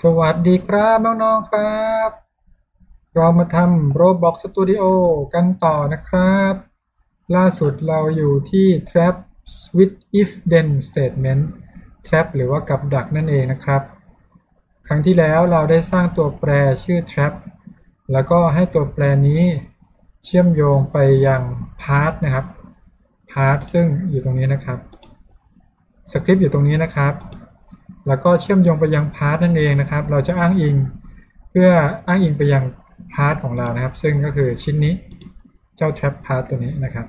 สวัสดีครับน้องๆครับ เรามาทำ Roblox Studio กันต่อนะครับ ล่าสุดเราอยู่ที่ Trap with if then statement trap หรือว่ากับดักนั่นเองนะครับ ครั้งที่แล้วเราได้สร้างตัวแปรชื่อ trap แล้วก็ให้ตัวแปรนี้เชื่อมโยงไปยัง part นะครับ part ซึ่งอยู่ตรงนี้นะครับ สคริปต์อยู่ตรงนี้นะครับ แล้วก็เชื่อมโยงไปยัง part นั่นเองนะครับ เราจะอ้างอิงเพื่ออ้างอิงไปยัง part ของเรานะครับ ซึ่งก็คือชิ้นนี้เจ้า trap part ตัวนี้นะครับ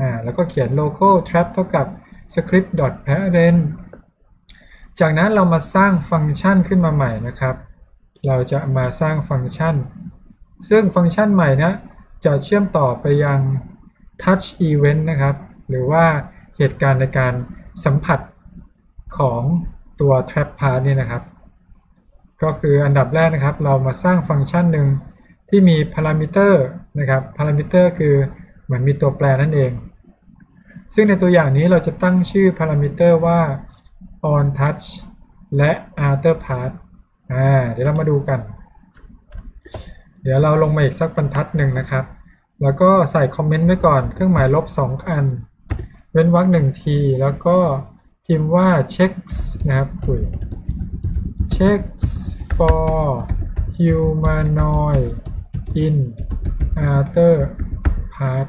อ่าแล้วก็เขียน local trap เท่ากับ script parent จากนั้นเรามาสร้างฟังก์ชันขึ้นมาใหม่นะครับ เราจะมาสร้างฟังก์ชัน ซึ่งฟังก์ชันใหม่นะจะเชื่อมต่อไปยัง touch event นะครับ หรือว่าเหตุการณ์ในการสัมผัสของ ตัว trap part นี่นะครับ ก็คืออันดับแรกนะครับ เรามาสร้างฟังก์ชันหนึ่งที่มีพารามิเตอร์นะครับพารามิเตอร์คือเหมือนมีตัวแปรนั่นเอง ซึ่งในตัวอย่างนี้เราจะตั้งชื่อพารามิเตอร์ว่า on touch และ other part อ่าเดี๋ยวเรามาดูกัน เดี๋ยวเราลงมาอีกสักบรรทัดหนึ่งนะครับ แล้วก็ใส่ comment ไว้ก่อน เครื่องหมายลบ 2 อัน เว้นวรรคหนึ่งที แล้วก็ พิมพ์ว่า checks นะครับปุ๋ย checks for humanoid in other part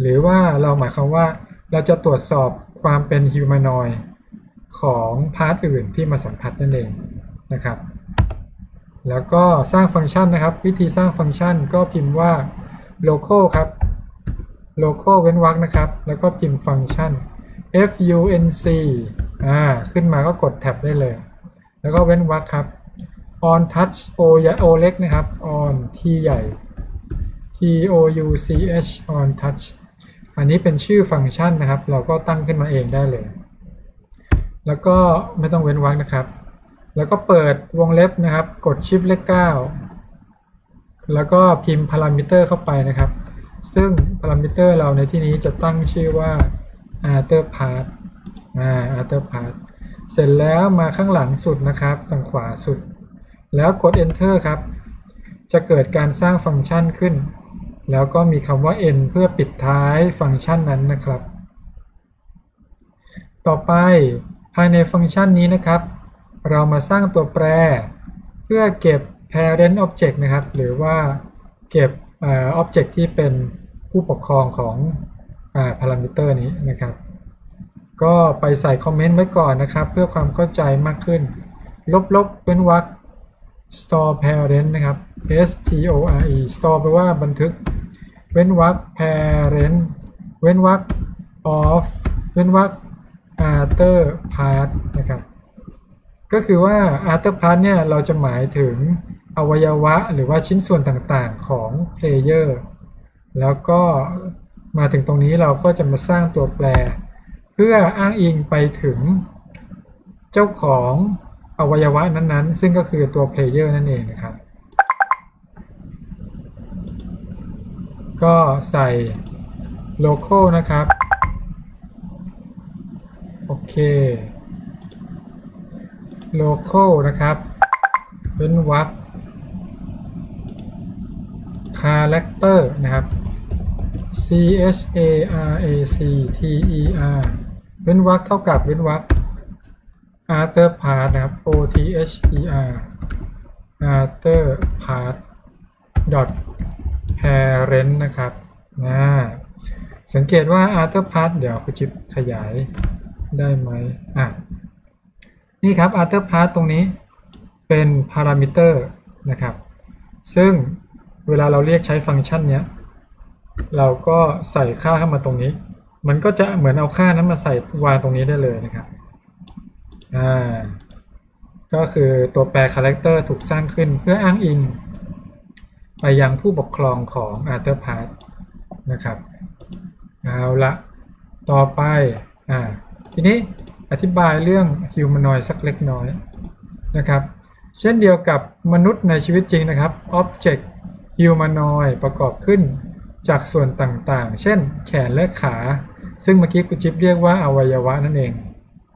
หรือว่าเราหมายความว่าเราจะตรวจสอบความเป็น humanoid ของ part อื่นที่มาสัมผัสนั่นเองนะครับ แล้วก็สร้างฟังก์ชันนะครับ วิธีสร้างฟังก์ชันก็พิมพ์ว่า local ครับ local เว้นวรรคนะครับ แล้วก็พิมพ์ฟังก์ชัน func อ่าขึ้นมาก็กดแท็บได้เลย แล้วก็เว้นวรรคครับ on touch o ย o เล็กนะครับ on t ใหญ่ t o u c h on touch อันนี้เป็นชื่อฟังก์ชันนะครับ เราก็ตั้งขึ้นมาเองได้เลย แล้วก็ไม่ต้องเว้นวรรคนะครับ แล้วก็เปิดวงเล็บนะครับ กด shift เลข 9 แล้วก็พิมพ์พารามิเตอร์เข้าไปนะครับ ซึ่งพารามิเตอร์เราในที่นี้จะตั้งชื่อว่า after part อ่า after part เสร็จแล้วมาข้างหลังสุดนะครับทางขวาสุด แล้วกด enter ครับ จะเกิดการสร้างฟังก์ชันขึ้น แล้วก็มีคำว่า n เพื่อปิดท้ายฟังก์ชันนั้นนะครับ ต่อไปภายในฟังก์ชันนี้นะครับ เรามาสร้างตัวแปร เพื่อเก็บ parent object นะครับ หรือว่าเก็บ object ที่เป็นผู้ปกครองของ พารามิเตอร์นี้นะครับ ก็ไปใส่คอมเมนต์ไว้ก่อนนะครับ เพื่อความเข้าใจมากขึ้น ลบๆเป็นวรรค store parent นะครับ s t o r e store แปลว่าบันทึก เว้นวรรค parent เว้นวรรค of เว้นวรรค after part นะครับ ก็คือว่า after part เนี่ยเราจะหมายถึงอวัยวะหรือว่าชิ้นส่วนต่างๆของ player แล้วก็ มาถึงตรงนี้เราก็จะมาสร้างตัวแปร เพื่ออ้างอิงไปถึงเจ้าของอวัยวะนั้นๆ ซึ่งก็คือตัว player นั่นเองนะครับ ก็ใส่ local นะครับ โอเค local นะครับเป็นวรรค character นะครับ C H A R A C T E R เว้นวรรคเท่ากับเว้นวรรค after part นะครับ O T H E R after part dot parent นะครับนะสังเกตว่า after part เดี๋ยวคุณจิบขยายได้ไหมอะนี่ครับ after part ตรงนี้เป็นพารามิเตอร์นะครับ ซึ่งเวลาเราเรียกใช้ฟังก์ชันเนี้ย เราก็ใส่ค่าเข้ามาตรงนี้ มันก็จะเหมือนเอาค่านั้นมาใส่วางตรงนี้ได้เลยนะครับ อ่า ก็คือตัวแปรคาแรคเตอร์ถูกสร้างขึ้นเพื่ออ้างอิง ไปยังผู้ปกครองของ After Part นะครับ เอาละต่อไป อ่า ทีนี้อธิบายเรื่อง Humanoid สักเล็กน้อยนะครับ เช่นเดียวกับมนุษย์ในชีวิตจริงนะครับ Object Humanoid ประกอบขึ้น จากส่วนต่างๆ เช่น แขนและขา ซึ่งเมื่อกี้คุณจิ๊บเรียกว่าอวัยวะนั่นเอง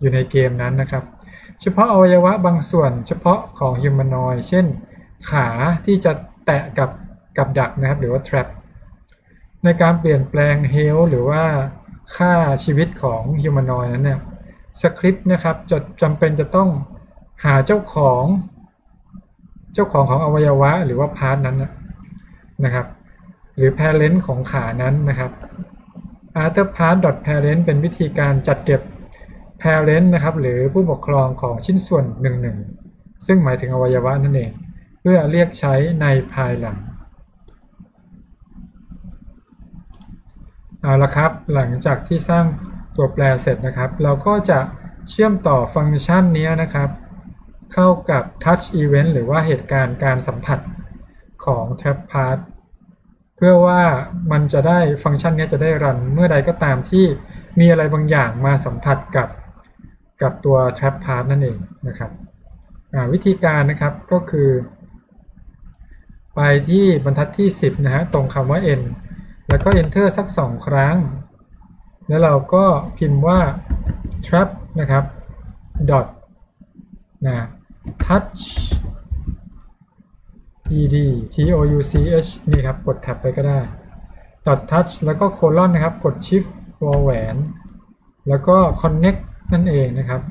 อยู่ในเกมนั้นนะครับ เฉพาะอวัยวะบางส่วน เฉพาะของ humanoid เช่น ขาที่จะแตะกับกับดักนะครับ หรือว่า trap ในการเปลี่ยนแปลง health หรือว่าค่าชีวิตของ humanoid นั้นเนี่ยสคริปต์นะครับจะจำเป็นจะต้องหาเจ้าของ เจ้าของของอวัยวะหรือว่า part นั้นนะครับ หรือ parent ของขานั้นนะครับ other part dot parent เป็นวิธีการจัดเก็บ parent นะครับ หรือผู้ปกครองของชิ้นส่วนหนึ่งหนึ่งซึ่งหมายถึงอวัยวะนั่นเอง เพื่อเรียกใช้ในภายหลังเอาละครับ หลังจากที่สร้างตัวแปรเสร็จนะครับ เราก็จะเชื่อมต่อฟังก์ชันนี้นะครับ เข้ากับ touch event หรือว่าเหตุการณ์การสัมผัสของ tab part เพื่อว่ามันจะได้ฟังก์ชันนี้จะได้รันเมื่อใดก็ตามที่มีอะไรบางอย่างมาสัมผัสกับกับตัว trap part นั่นเองนะครับวิธีการนะครับก็คือ ไปที่บรรทัดที่ 10 นะฮะตรงคำว่า n แล้วก็ enter สัก 2 ครั้ง แล้วเราก็พิมพ์ว่า trap นะครับ dot นะ touch ed t o u c h นี่ครับ กดแท็บไปก็ได้ dot touch แล้วก็โคลอนนะครับ กด shift วอลแหวน แล้วก็ connect นั่นเองนะครับ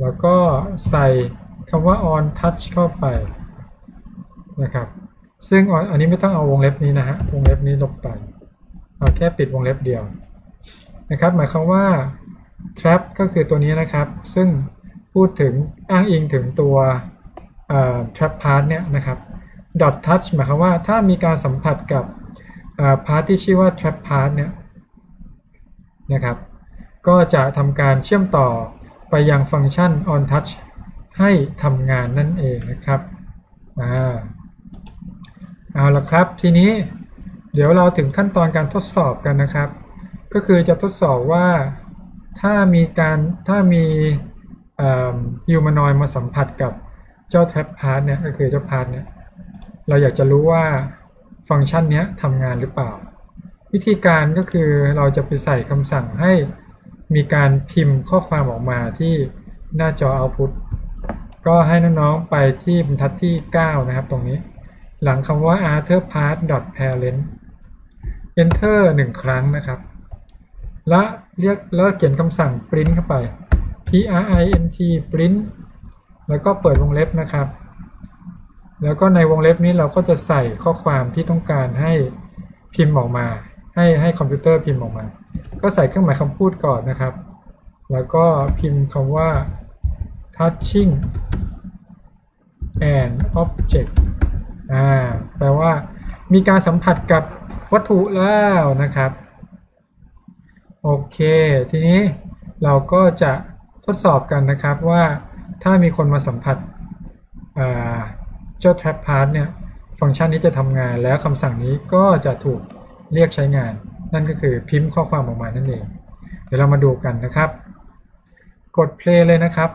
แล้วก็ใส่คำว่า on touch เข้าไปนะครับ ซึ่งอันนี้ไม่ต้องเอาวงเล็บนี้นะฮะ วงเล็บนี้ลบไป เอาแค่ปิดวงเล็บเดียวนะครับ หมายความว่า trap ก็คือตัวนี้นะครับ ซึ่งพูดถึงอ้างอิงถึงตัว trap part เนี่ยนะครับ dot touch หมายความว่าถ้ามีการสัมผัสกับ part ที่ชื่อว่า trap part เนี่ยนะครับ ก็จะทำการเชื่อมต่อไปยังฟังก์ชัน on touch ให้ทำงานนั่นเองนะครับอ่าเอาละครับทีนี้เดี๋ยวเราถึงขั้นตอนการทดสอบกันนะครับ ก็คือจะทดสอบว่าถ้ามีการถ้ามี humanoid มาสัมผัสกับ เจ้า trap part เนี่ยก็คือเจ้า part เนี่ยเราอยากจะรู้ว่าฟังก์ชันนี้ทำงานหรือเปล่า วิธีการก็คือเราจะไปใส่คำสั่งให้มีการพิมพ์ข้อความออกมาที่หน้าจอ output ก็ให้น้องๆไปที่บรรทัดที่ 9 นะครับตรงนี้ หลังคำว่า arthur part parent enter 1 ครั้งนะครับ และเรียกแล้วเขียนคำสั่ง print เข้าไป print print แล้วก็เปิดวงเล็บนะครับ แล้วก็ในวงเล็บนี้เราก็จะใส่ข้อความที่ต้องการให้พิมพ์ออกมา ให้ให้คอมพิวเตอร์พิมพ์ออกมา ก็ใส่เครื่องหมายคำพูดก่อนนะครับ แล้วก็พิมพ์คำว่า touching an object อ่า แปลว่ามีการสัมผัสกับวัตถุแล้วนะครับ โอเค ทีนี้เราก็จะทดสอบกันนะครับว่า ถ้ามีคนมาสัมผัสเจ้า trap part เนี่ย ฟังก์ชันนี้จะทำงานแล้วคำสั่งนี้ก็จะถูกเรียกใช้งาน นั่นก็คือพิมพ์ข้อความออกมานั่นเอง เดี๋ยวเรามาดูกันนะครับ กด play เลยนะครับ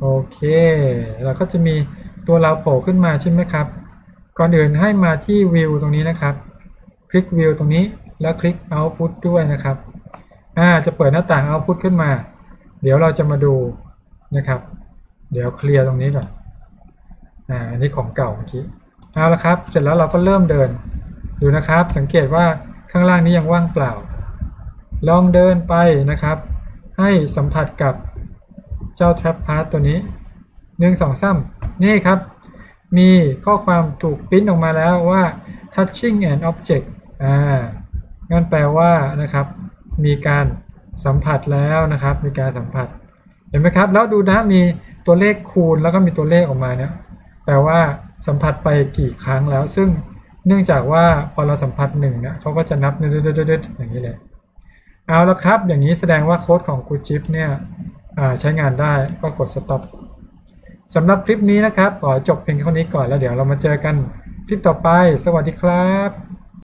โอเค เราก็จะมีตัวเราโผล่ขึ้นมาใช่ไหมครับ ก่อนอื่นให้มาที่วิวตรงนี้นะครับ คลิกวิวตรงนี้แล้วคลิก Output ด้วยนะครับ อ่าจะเปิดหน้าต่าง Output ขึ้นมา เดี๋ยวเราจะมาดูนะครับ เดี๋ยวเคลียร์ตรงนี้ก่อนอ่าอันนี้ของเก่าเมื่อกี้เอาละครับ เสร็จแล้วเราก็เริ่มเดินดูนะครับ สังเกตว่าข้างล่างนี้ยังว่างเปล่า ลองเดินไปนะครับ ให้สัมผัสกับเจ้า trap part ตัวนี้หนึ่งสองซ้ำนี่ครับ มีข้อความถูกพิมพ์ออกมาแล้วว่า touching an object อ่างั้นแปลว่านะครับ มีการสัมผัสแล้วนะครับ มีการสัมผัส เห็นไหมครับ แล้วดูนะมีตัวเลขคูณแล้วก็มีตัวเลขออกมาเนี่ยแปลว่าสัมผัสไปกี่ครั้งแล้ว ซึ่งเนื่องจากว่าพอเราสัมผัสหนึ่งเนี่ยเขาก็จะนับเด็ดๆอย่างนี้เลย เอาละครับ อย่างนี้แสดงว่าโค้ดของกูจิปเนี่ยใช้งานได้ก็กด stop สำหรับคลิปนี้นะครับ ขอจบเพียงเท่านี้ก่อนแล้วเดี๋ยวเรามาเจอกันคลิปต่อไป สวัสดีครับ